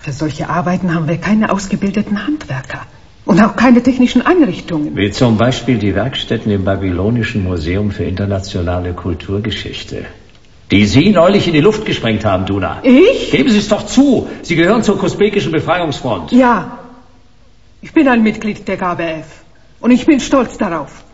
Für solche Arbeiten haben wir keine ausgebildeten Handwerker und auch keine technischen Einrichtungen. Wie zum Beispiel die Werkstätten im Babylonischen Museum für internationale Kulturgeschichte. Die Sie neulich in die Luft gesprengt haben, Duna. Ich? Geben Sie es doch zu. Sie gehören zur Kusbekischen Befreiungsfront. Ja, ich bin ein Mitglied der KBF und ich bin stolz darauf.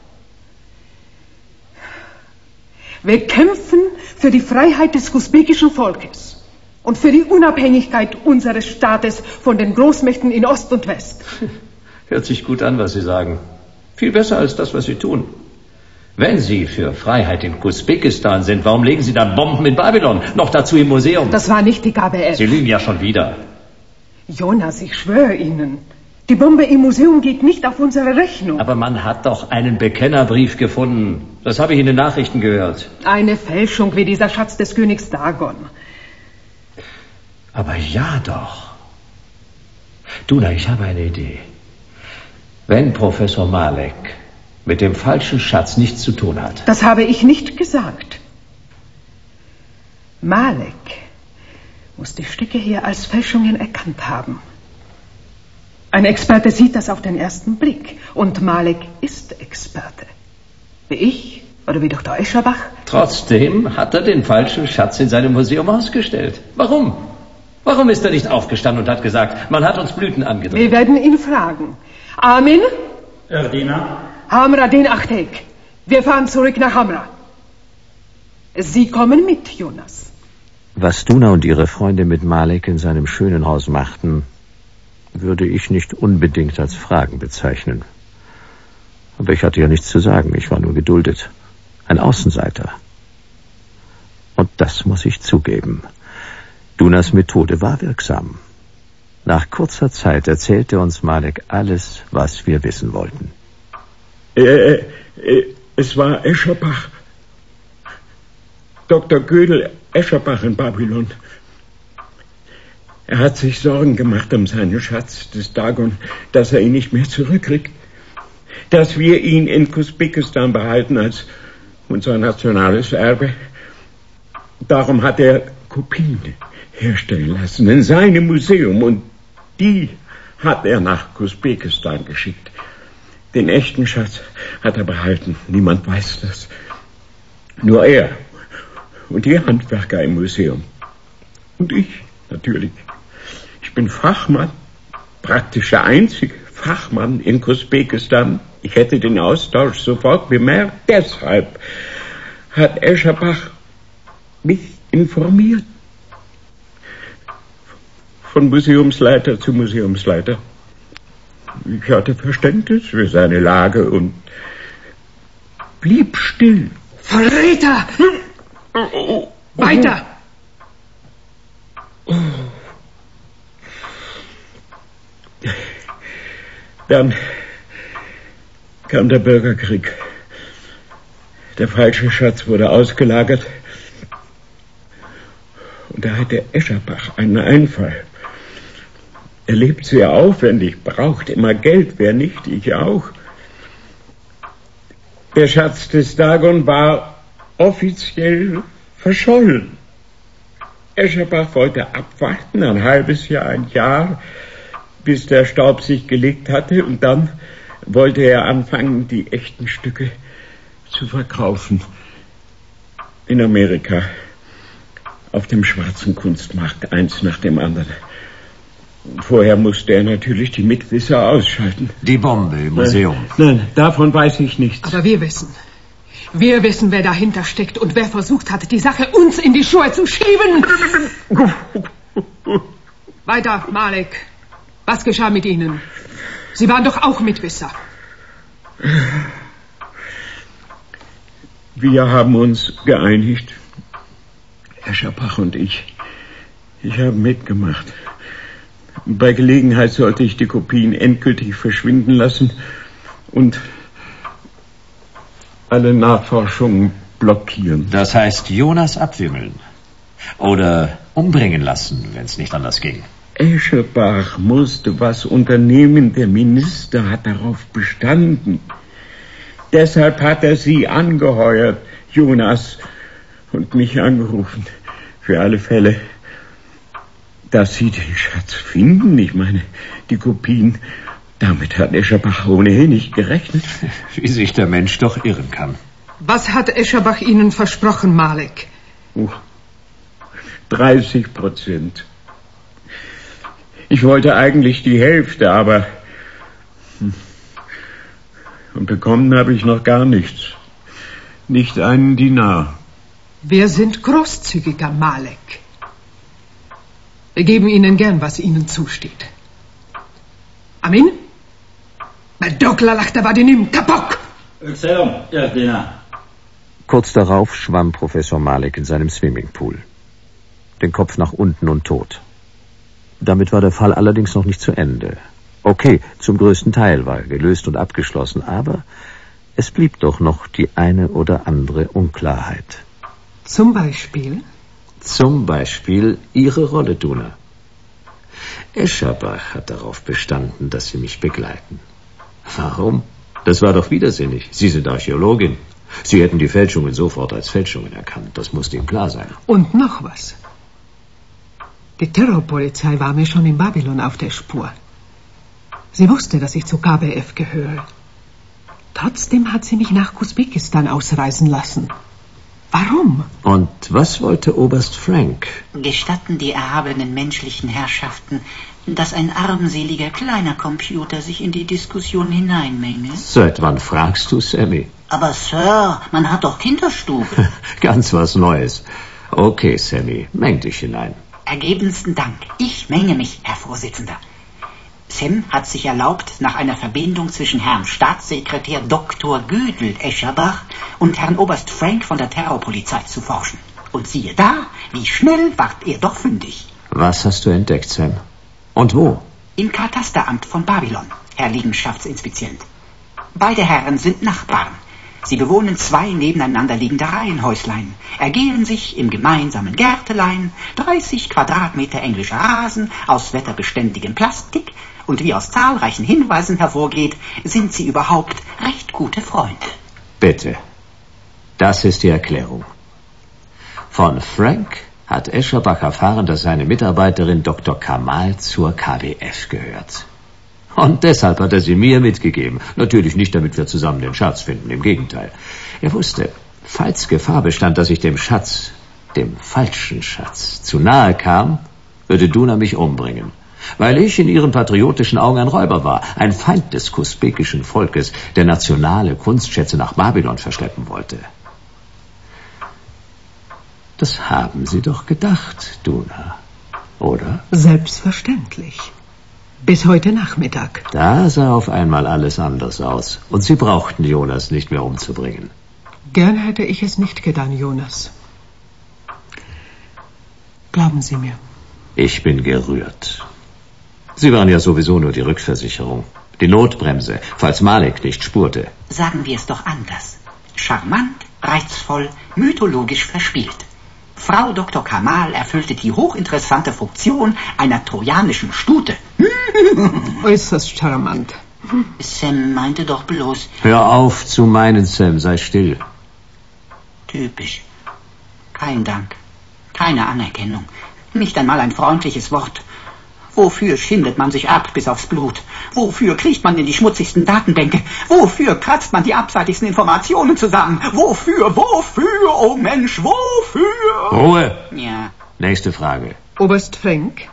Wir kämpfen für die Freiheit des usbekischen Volkes und für die Unabhängigkeit unseres Staates von den Großmächten in Ost und West. Hört sich gut an, was Sie sagen. Viel besser als das, was Sie tun. Wenn Sie für Freiheit in Usbekistan sind, warum legen Sie dann Bomben in Babylon? Noch dazu im Museum. Das war nicht die KBF. Sie lügen ja schon wieder. Jonas, ich schwöre Ihnen, die Bombe im Museum geht nicht auf unsere Rechnung. Aber man hat doch einen Bekennerbrief gefunden. Das habe ich in den Nachrichten gehört. Eine Fälschung wie dieser Schatz des Königs Dagon. Aber ja doch. Duna, ich habe eine Idee. Wenn Professor Malek mit dem falschen Schatz nichts zu tun hat, Das habe ich nicht gesagt. Malek muss die Stücke hier als Fälschungen erkannt haben. Ein Experte sieht das auf den ersten Blick. Und Malek ist Experte. Wie ich oder wie Dr. Escherbach. trotzdem hat er den falschen Schatz in seinem Museum ausgestellt. Warum? Warum ist er nicht aufgestanden und hat gesagt, man hat uns Blüten angedreht? Wir werden ihn fragen. Amin? Erdina? Hamra den Achtek. Wir fahren zurück nach Hamra. Sie kommen mit, Jonas. Was Duna und ihre Freunde mit Malek in seinem schönen Haus machten, würde ich nicht unbedingt als Fragen bezeichnen. Aber ich hatte ja nichts zu sagen, ich war nur geduldet. Ein Außenseiter. Und das muss ich zugeben. Dunas Methode war wirksam. Nach kurzer Zeit erzählte uns Malek alles, was wir wissen wollten. Äh, äh, es war Escherbach. Dr. Gödel Escherbach in Babylon. Er hat sich Sorgen gemacht um seinen Schatz des Dagon, dass er ihn nicht mehr zurückkriegt. Dass wir ihn in Usbekistan behalten als unser nationales Erbe. Darum hat er Kopien herstellen lassen in seinem Museum und die hat er nach Usbekistan geschickt. Den echten Schatz hat er behalten. Niemand weiß das. Nur er und die Handwerker im Museum. Und ich, natürlich. Ich bin Fachmann, praktisch der einzige Fachmann in Usbekistan. Ich hätte den Austausch sofort bemerkt. Deshalb hat Escherbach mich informiert. Von Museumsleiter zu Museumsleiter. Ich hatte Verständnis für seine Lage und blieb still. Verräter! Weiter! Dann kam der Bürgerkrieg. Der falsche Schatz wurde ausgelagert. Und da hatte Escherbach einen Einfall. Er lebt sehr aufwendig, braucht immer Geld, wer nicht, ich auch. Der Schatz des Dagon war offiziell verschollen. Escherbach wollte abwarten, ein halbes Jahr, ein Jahr, bis der Staub sich gelegt hatte, und dann wollte er anfangen, die echten Stücke zu verkaufen. In Amerika. Auf dem schwarzen Kunstmarkt, eins nach dem anderen. Vorher musste er natürlich die Mitwisser ausschalten. Die Bombe im Museum. Nein, nein, davon weiß ich nichts. Aber wir wissen. Wir wissen, wer dahinter steckt und wer versucht hat, die Sache uns in die Schuhe zu schieben. (laughs) Weiter, Malek. Was geschah mit Ihnen? Sie waren doch auch Mitwisser. Wir haben uns geeinigt. Herr Schabach und ich. Ich habe mitgemacht. Bei Gelegenheit sollte ich die Kopien endgültig verschwinden lassen und alle Nachforschungen blockieren. Das heißt Jonas abwimmeln. Oder umbringen lassen, wenn es nicht anders ging. Escherbach musste was unternehmen. Der Minister hat darauf bestanden. Deshalb hat er Sie angeheuert, Jonas, und mich angerufen. Für alle Fälle, dass Sie den Schatz finden. Ich meine, die Kopien. Damit hat Escherbach ohnehin nicht gerechnet. Wie sich der Mensch doch irren kann. Was hat Escherbach Ihnen versprochen, Malek? Uh, 30 Prozent. Ich wollte eigentlich die Hälfte, aber... Hm, und bekommen habe ich noch gar nichts. Nicht einen Dinar. Wir sind großzügiger, Malek. Wir geben Ihnen gern, was Ihnen zusteht. Amin? Kapok! Kurz darauf schwamm Professor Malek in seinem Swimmingpool. Den Kopf nach unten und tot. Damit war der Fall allerdings noch nicht zu Ende. Okay, zum größten Teil war er gelöst und abgeschlossen, aber es blieb doch noch die eine oder andere Unklarheit. Zum Beispiel? Zum Beispiel Ihre Rolle, Duna. Escherbach hat darauf bestanden, dass Sie mich begleiten. Warum? Das war doch widersinnig. Sie sind Archäologin. Sie hätten die Fälschungen sofort als Fälschungen erkannt. Das musste ihm klar sein. Und noch was. Die Terrorpolizei war mir schon in Babylon auf der Spur. Sie wusste, dass ich zu KBF gehöre. Trotzdem hat sie mich nach Usbekistan ausreisen lassen. Warum? Und was wollte Oberst Frank? Gestatten die erhabenen menschlichen Herrschaften, dass ein armseliger kleiner Computer sich in die Diskussion hineinmenge? Seit wann fragst du, Sammy? Aber Sir, man hat doch Kinderstube. (laughs) Ganz was Neues. Okay, Sammy, meng dich hinein. Ergebensten Dank. Ich menge mich, Herr Vorsitzender. Sam hat sich erlaubt, nach einer Verbindung zwischen Herrn Staatssekretär Dr. Gödel Escherbach und Herrn Oberst Frank von der Terrorpolizei zu forschen. Und siehe da, wie schnell ward er doch fündig. Was hast du entdeckt, Sam? Und wo? Im Katasteramt von Babylon, Herr Liegenschaftsinspizient. Beide Herren sind Nachbarn. Sie bewohnen zwei nebeneinander liegende Reihenhäuslein, ergehen sich im gemeinsamen Gärtelein, 30 Quadratmeter englischer Rasen aus wetterbeständigem Plastik und wie aus zahlreichen Hinweisen hervorgeht, sind sie überhaupt recht gute Freunde. Bitte. Das ist die Erklärung. Von Frank hat Escherbach erfahren, dass seine Mitarbeiterin Dr. Kamal zur KWF gehört. Und deshalb hat er sie mir mitgegeben. Natürlich nicht, damit wir zusammen den Schatz finden, im Gegenteil. Er wusste, falls Gefahr bestand, dass ich dem Schatz, dem falschen Schatz, zu nahe kam, würde Duna mich umbringen. Weil ich in ihren patriotischen Augen ein Räuber war, ein Feind des kusbekischen Volkes, der nationale Kunstschätze nach Babylon verschleppen wollte. Das haben Sie doch gedacht, Duna, oder? Selbstverständlich. Bis heute Nachmittag. Da sah auf einmal alles anders aus. Und Sie brauchten Jonas nicht mehr umzubringen. Gern hätte ich es nicht getan, Jonas. Glauben Sie mir. Ich bin gerührt. Sie waren ja sowieso nur die Rückversicherung. Die Notbremse, falls Malek nicht spurte. Sagen wir es doch anders. Charmant, reizvoll, mythologisch verspielt. Frau Dr. Kamal erfüllte die hochinteressante Funktion einer trojanischen Stute. (laughs) Äußerst charmant. Sam meinte doch bloß. Hör auf zu meinen, Sam, sei still. Typisch. Kein Dank. Keine Anerkennung. Nicht einmal ein freundliches Wort. Wofür schindet man sich ab bis aufs Blut? Wofür kriecht man in die schmutzigsten Datenbänke? Wofür kratzt man die abseitigsten Informationen zusammen? Wofür, wofür, oh Mensch, wofür? Ruhe! Ja. Nächste Frage. Oberst Frank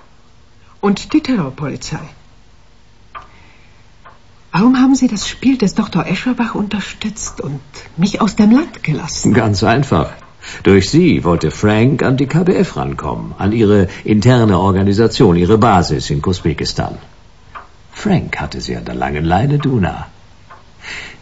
und die Terrorpolizei. Warum haben Sie das Spiel des Dr. Escherbach unterstützt und mich aus dem Land gelassen? Ganz einfach. Durch sie wollte Frank an die KBF rankommen, an ihre interne Organisation, ihre Basis in Usbekistan. Frank hatte sie an der langen Leine Duna.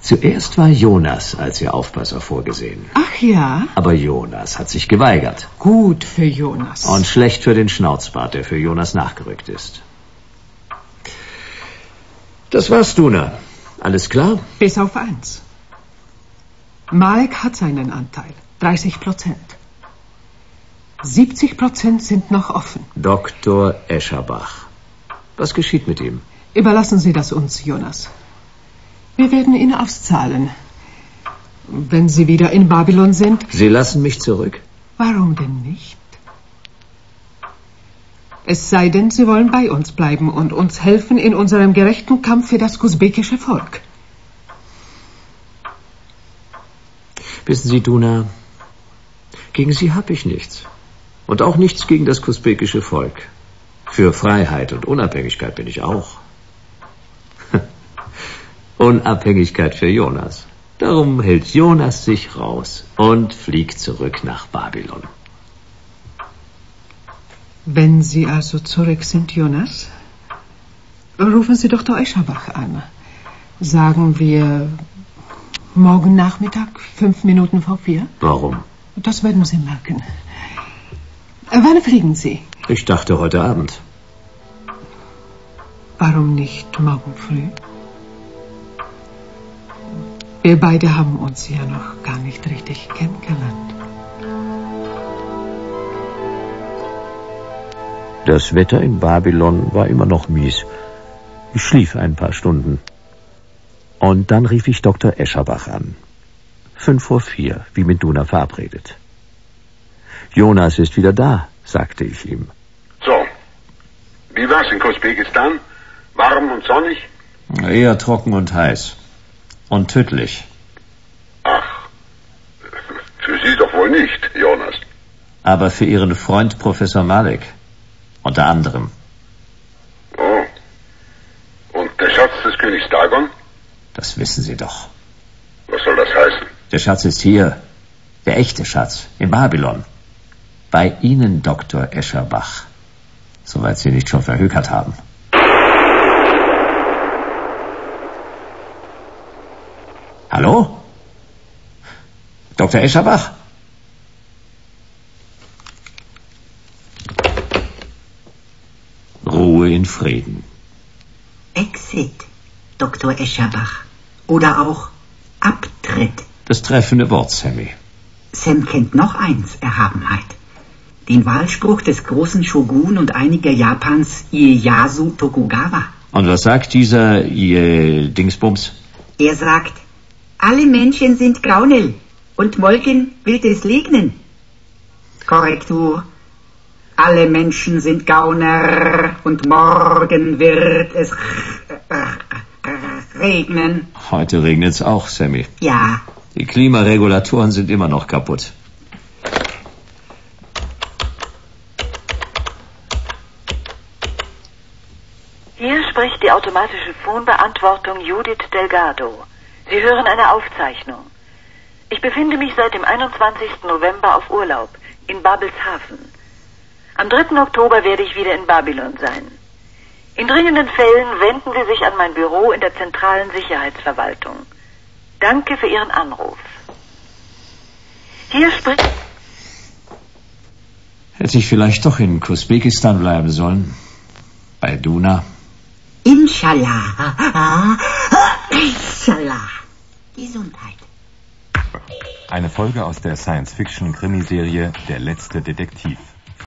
Zuerst war Jonas als ihr Aufpasser vorgesehen. Ach ja? Aber Jonas hat sich geweigert. Gut für Jonas. Und schlecht für den Schnauzbart, der für Jonas nachgerückt ist. Das war's, Duna. Alles klar? Bis auf eins. Mike hat seinen Anteil. 30 Prozent. 70 Prozent sind noch offen. Dr. Escherbach. Was geschieht mit ihm? Überlassen Sie das uns, Jonas. Wir werden ihn auszahlen. Wenn Sie wieder in Babylon sind. Sie lassen mich zurück? Warum denn nicht? Es sei denn, Sie wollen bei uns bleiben und uns helfen in unserem gerechten Kampf für das usbekische Volk. Wissen Sie, Duna, gegen Sie habe ich nichts. Und auch nichts gegen das usbekische Volk. Für Freiheit und Unabhängigkeit bin ich auch. (laughs) Unabhängigkeit für Jonas. Darum hält Jonas sich raus und fliegt zurück nach Babylon. Wenn Sie also zurück sind, Jonas, rufen Sie doch der Escherbach an. Sagen wir morgen Nachmittag, fünf Minuten vor vier? Warum? Das werden Sie merken. Wann fliegen Sie? Ich dachte heute Abend. Warum nicht morgen früh? Wir beide haben uns ja noch gar nicht richtig kennengelernt. Das Wetter in Babylon war immer noch mies. Ich schlief ein paar Stunden. Und dann rief ich Dr. Escherbach an. Fünf vor vier, wie mit Duna verabredet. Jonas ist wieder da, sagte ich ihm. So. Wie war's in Usbekistan? Warm und sonnig? Eher trocken und heiß. Und tödlich. Ach, für Sie doch wohl nicht, Jonas. Aber für Ihren Freund Professor Malek. Unter anderem. Oh. Und der Schatz des Königs Dagon? Das wissen Sie doch. Was soll das heißen? Der Schatz ist hier. Der echte Schatz. In Babylon. Bei Ihnen, Dr. Escherbach. Soweit Sie nicht schon verhökert haben. Hallo? Dr. Escherbach? Ruhe in Frieden. Exit, Dr. Escherbach. Oder auch Abtritt. Das treffende Wort, Sammy. Sam kennt noch eins, Erhabenheit. Den Wahlspruch des großen Shogun und einiger Japans Ieyasu Tokugawa. Und was sagt dieser ihr Dingsbums? Er sagt, alle Menschen sind Graunel und morgen wird es regnen. Korrektur. Alle Menschen sind Gauner und morgen wird es regnen. Heute regnet's auch, Sammy. Ja. Die Klimaregulatoren sind immer noch kaputt. Hier spricht die automatische Phonbeantwortung Judith Delgado. Sie hören eine Aufzeichnung. Ich befinde mich seit dem 21. November auf Urlaub in Babelshafen. Am 3. Oktober werde ich wieder in Babylon sein. In dringenden Fällen wenden Sie sich an mein Büro in der zentralen Sicherheitsverwaltung. Danke für Ihren Anruf. Hier spricht. Hätte ich vielleicht doch in Usbekistan bleiben sollen. Bei Duna. Inshallah. Inshallah. Gesundheit. Eine Folge aus der Science-Fiction-Krimiserie Der letzte Detektiv.